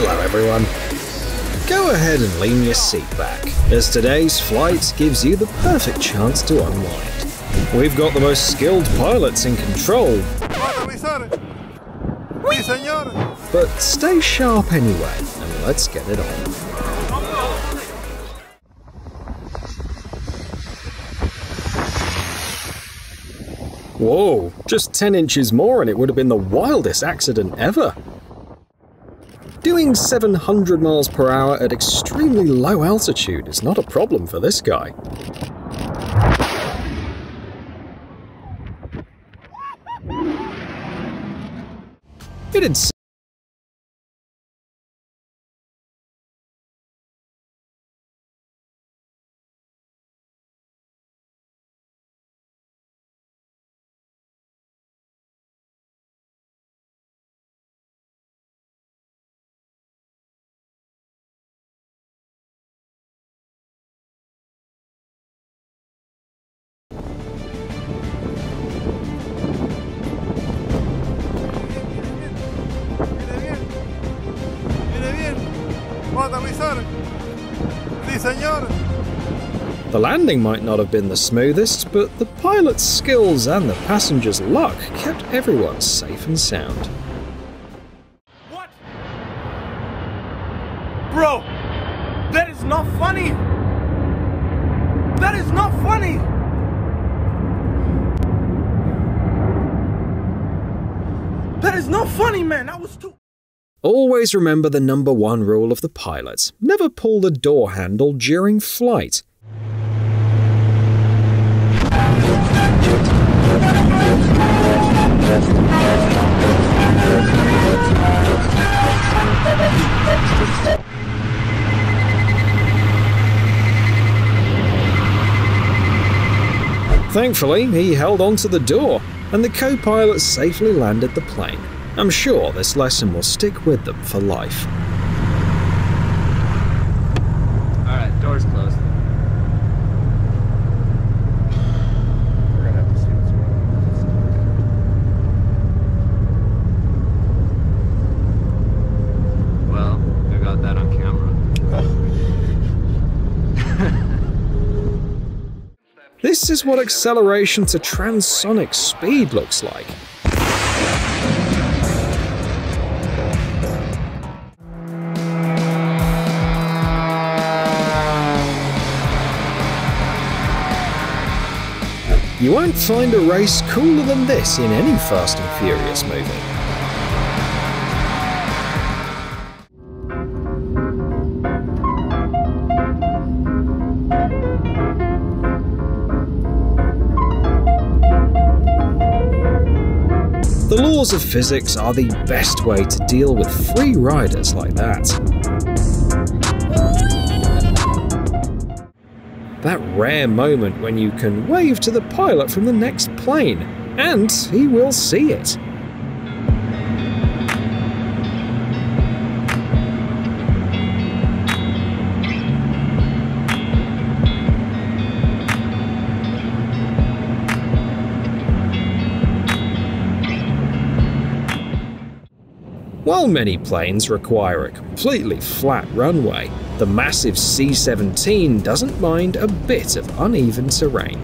Hello, everyone. Go ahead and lean your seat back, as today's flight gives you the perfect chance to unwind. We've got the most skilled pilots in control, but stay sharp anyway, and let's get it on. Whoa, just 10 inches more and it would have been the wildest accident ever. Doing 700 miles per hour at extremely low altitude is not a problem for this guy. It'd The landing might not have been the smoothest, but the pilot's skills and the passenger's luck kept everyone safe and sound. What? Bro, that is not funny! That is not funny! That is not funny, man! That was too. Always remember the number one rule of the pilot never pull the door handle during flight. Thankfully, he held onto the door, and the co pilot safely landed the plane. I'm sure this lesson will stick with them for life. Alright, door's closed. We're gonna have to see what's wrong. Well, I got that on camera. This is what acceleration to transonic speed looks like. You won't find a race cooler than this in any Fast and Furious movie. Laws of physics are the best way to deal with free riders like that. That rare moment when you can wave to the pilot from the next plane, and he will see it. While many planes require a completely flat runway, the massive C 17 doesn't mind a bit of uneven terrain.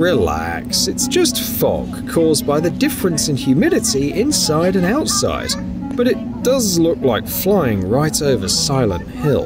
Relax, it's just fog caused by the difference in humidity inside and outside, but it does look like flying right over Silent Hill.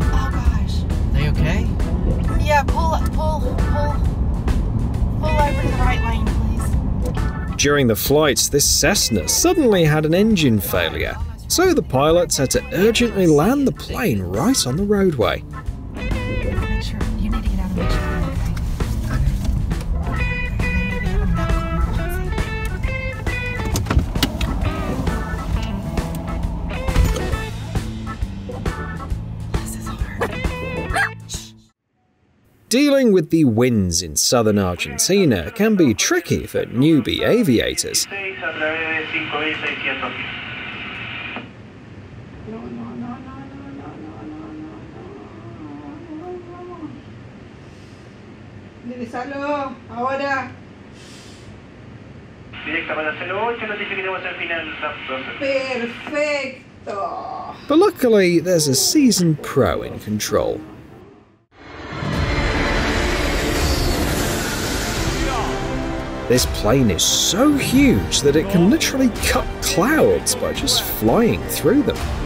Oh gosh. They okay? Yeah, pull, pull, pull, pull over to the right lane, please. During the flight, this Cessna suddenly had an engine failure, so the pilots had to urgently land the plane right on the roadway. Dealing with the winds in southern Argentina can be tricky for newbie aviators. Ahora. Directa para 08, notificaremos el final Perfecto. But luckily, there's a seasoned pro in control. This plane is so huge that it can literally cut clouds by just flying through them.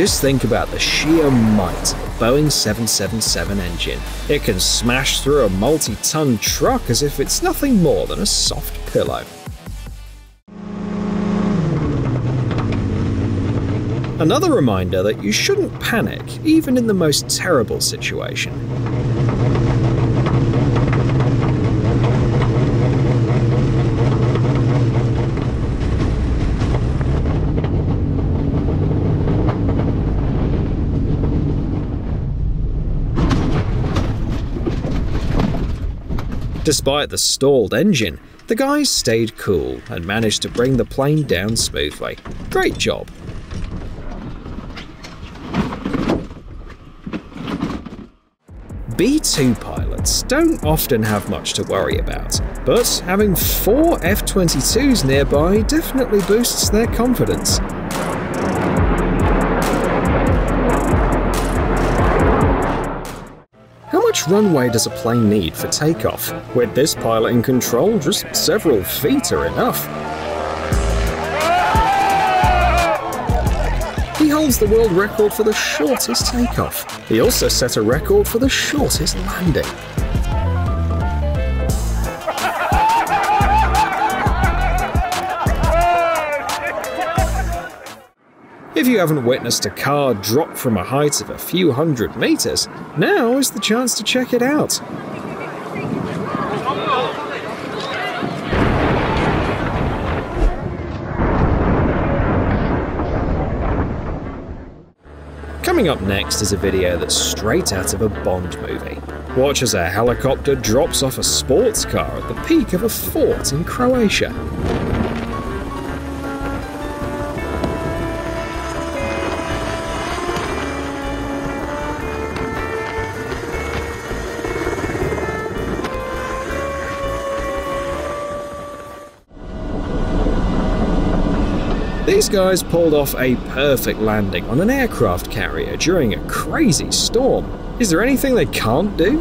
Just think about the sheer might of a Boeing 777 engine. It can smash through a multi ton truck as if it's nothing more than a soft pillow. Another reminder that you shouldn't panic, even in the most terrible situation. Despite the stalled engine, the guys stayed cool and managed to bring the plane down smoothly. Great job. B2 pilots don't often have much to worry about, but having four F 22s nearby definitely boosts their confidence. Much runway does a plane need for takeoff? With this pilot in control, just several feet are enough. He holds the world record for the shortest takeoff. He also set a record for the shortest landing. If you haven't witnessed a car drop from a height of a few hundred meters, now is the chance to check it out. Coming up next is a video that's straight out of a Bond movie. Watch as a helicopter drops off a sports car at the peak of a fort in Croatia. These guys pulled off a perfect landing on an aircraft carrier during a crazy storm. Is there anything they can't do?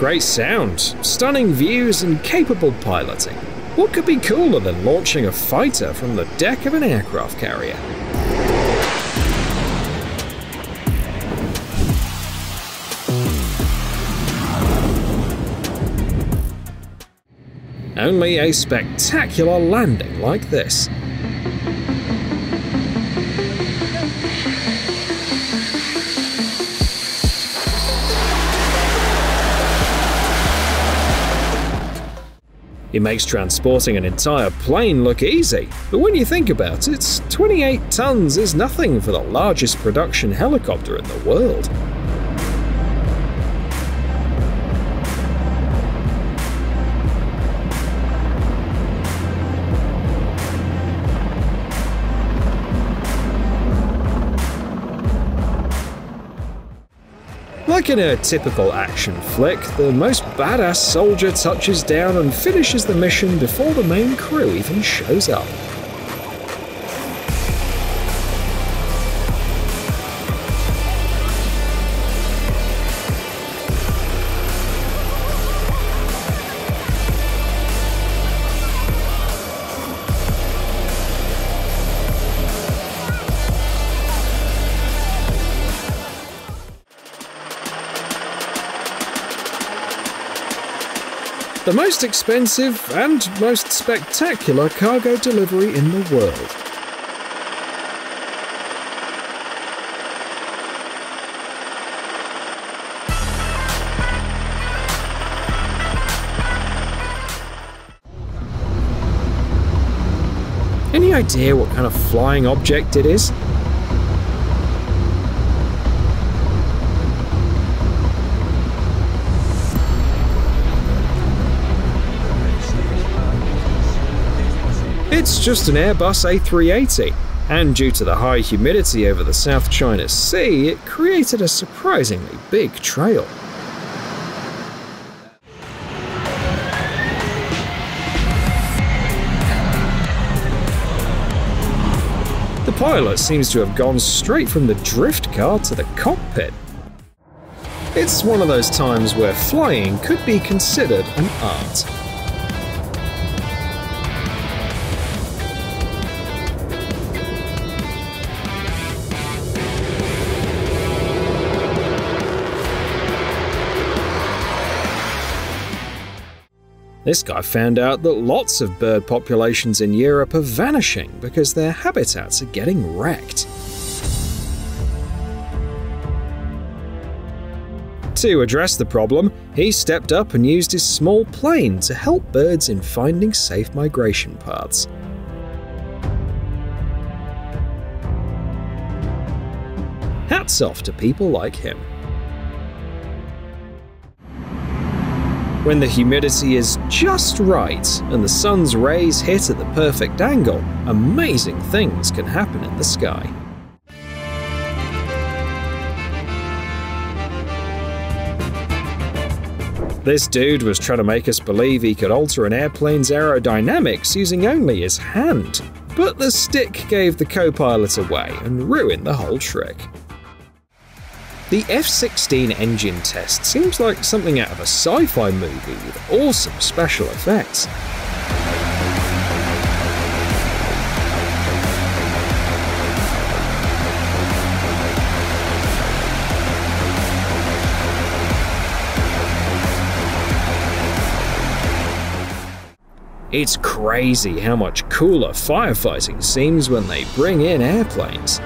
Great sound, stunning views, and capable piloting. What could be cooler than launching a fighter from the deck of an aircraft carrier? Only a spectacular landing like this. It makes transporting an entire plane look easy, but when you think about it, 28 tons is nothing for the largest production helicopter in the world. In a typical action flick, the most badass soldier touches down and finishes the mission before the main crew even shows up. The most expensive and most spectacular cargo delivery in the world. Any idea what kind of flying object it is? It's just an Airbus A380, and due to the high humidity over the South China Sea, it created a surprisingly big trail. The pilot seems to have gone straight from the drift car to the cockpit. It's one of those times where flying could be considered an art. This guy found out that lots of bird populations in Europe are vanishing because their habitats are getting wrecked. To address the problem, he stepped up and used his small plane to help birds in finding safe migration paths. Hats off to people like him. When the humidity is just right and the sun's rays hit at the perfect angle, amazing things can happen in the sky. This dude was trying to make us believe he could alter an airplane's aerodynamics using only his hand. But the stick gave the co pilot away and ruined the whole trick. The F 16 engine test seems like something out of a sci fi movie with awesome special effects. It's crazy how much cooler firefighting seems when they bring in airplanes.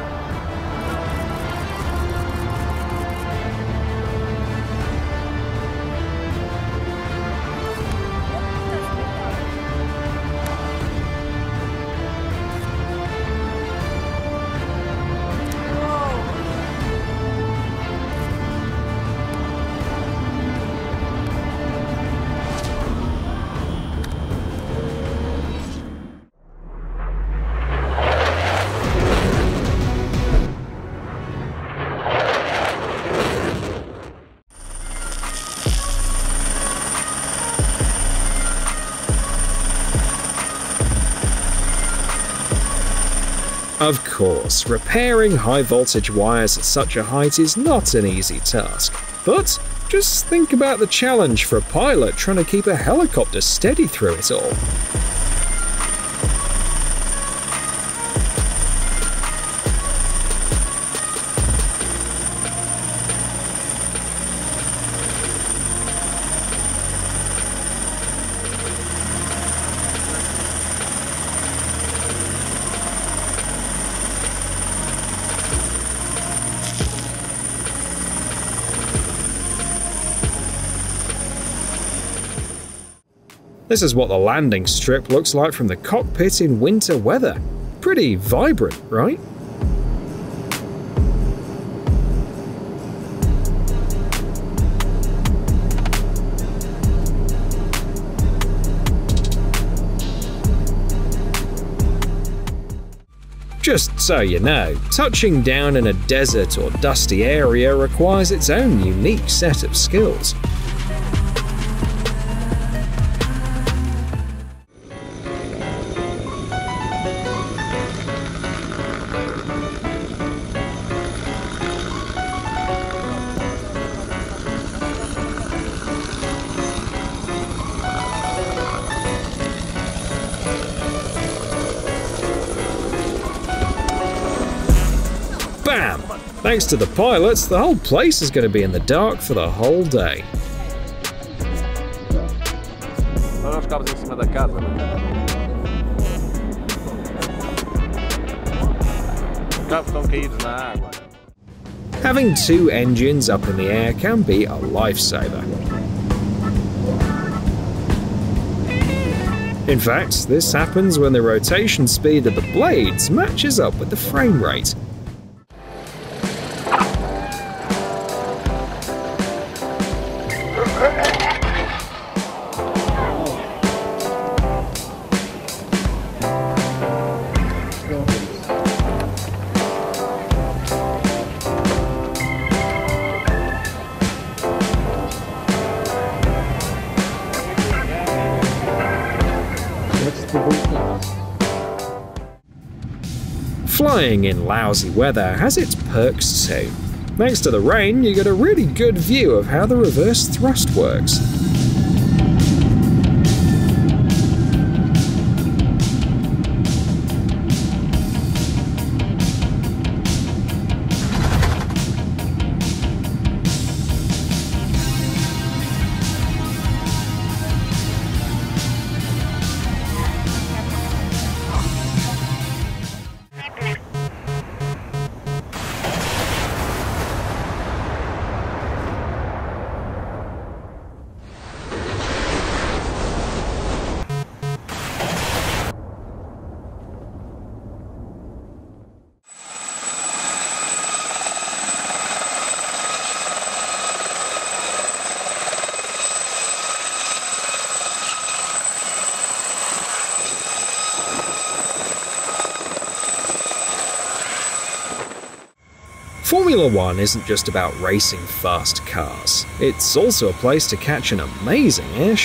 Of course, repairing high voltage wires at such a height is not an easy task. But just think about the challenge for a pilot trying to keep a helicopter steady through it all. This is what the landing strip looks like from the cockpit in winter weather. Pretty vibrant, right? Just so you know, touching down in a desert or dusty area requires its own unique set of skills. Thanks to the pilots, the whole place is going to be in the dark for the whole day. Having two engines up in the air can be a lifesaver. In fact, this happens when the rotation speed of the blades matches up with the frame rate. Flying in lousy weather has its perks too. Thanks to the rain, you get a really good view of how the reverse thrust works. Formula One isn't just about racing fast cars, it's also a place to catch an amazing air